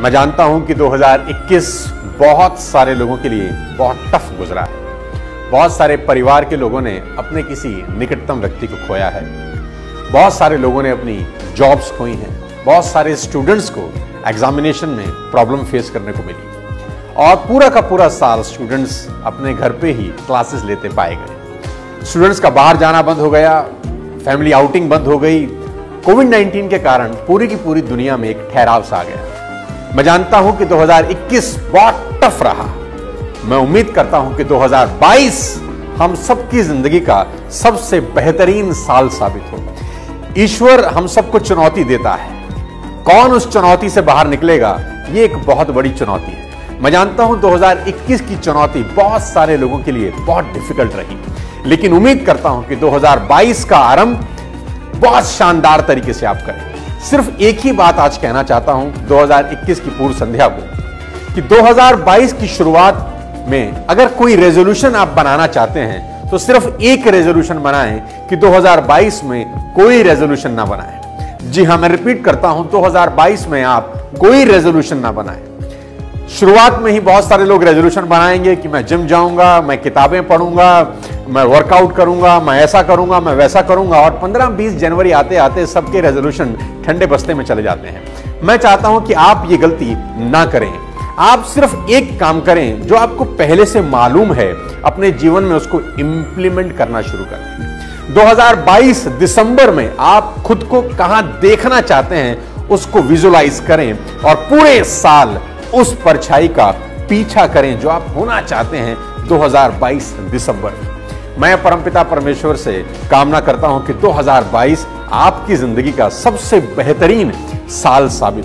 मैं जानता हूँ कि 2021 बहुत सारे लोगों के लिए बहुत टफ गुजरा है। बहुत सारे परिवार के लोगों ने अपने किसी निकटतम व्यक्ति को खोया है। बहुत सारे लोगों ने अपनी जॉब्स खोई हैं। बहुत सारे स्टूडेंट्स को एग्जामिनेशन में प्रॉब्लम फेस करने को मिली। और पूरा का पूरा साल स्टूडेंट्स अपने घर पे ही क्लासेस लेते पाए गए। स्टूडेंट्स का बाहर जाना बंद हो गया फैमिली आउटिंग बंद हो गई। कोविड 19 के कारण पूरी की पूरी दुनिया में एक ठहराव सा आ गया। मैं जानता हूँ कि 2021 बहुत टफ रहा। मैं उम्मीद करता हूँ कि 2022 हम सबकी ज़िंदगी का सबसे बेहतरीन साल साबित हो ईश्वर हम सबको चुनौती देता है। कौन उस चुनौती से बाहर निकलेगा, ये एक बहुत बड़ी चुनौती है। मैं जानता हूँ 2021 की चुनौती बहुत सारे लोगों के लिए बहुत डिफ़िकल्ट रही। लेकिन उम्मीद करता हूँ कि 2022 का आरंभ बहुत शानदार तरीके से आप करें सिर्फ़ एक ही बात आज कहना चाहता हूँ 2021 की पूर्व संध्या को, कि 2022 की शुरुआत में अगर कोई रेजोल्यूशन आप बनाना चाहते हैं तो सिर्फ़ एक रेजोल्यूशन बनाएँ कि 2022 में कोई रेजोल्यूशन ना बनाएँ। जी हाँ, मैं रिपीट करता हूँ 2022 में आप कोई रेजोल्यूशन ना बनाएँ। शुरुआत में ही बहुत सारे लोग रेजोल्यूशन बनाएँगे कि मैं जिम जाऊँगा, मैं किताबें पढ़ूँगा मैं वर्कआउट करूँगा, मैं ऐसा करूँगा, मैं वैसा करूँगा और 15-20 जनवरी आते आते सबके रेजोल्यूशन ठंडे बस्ते में चले जाते हैं। मैं चाहता हूँ कि आप ये गलती ना करें। आप सिर्फ़ एक काम करें जो आपको पहले से मालूम है, अपने जीवन में उसको इंप्लीमेंट करना शुरू करें 2022 दिसंबर में आप खुद को कहाँ देखना चाहते हैं, उसको विजुलाइज करें और पूरे साल उस परछाई का पीछा करें जो आप होना चाहते हैं 2022 दिसंबर मैं परमपिता परमेश्वर से कामना करता हूँ कि 2022 आपकी ज़िंदगी का सबसे बेहतरीन साल साबित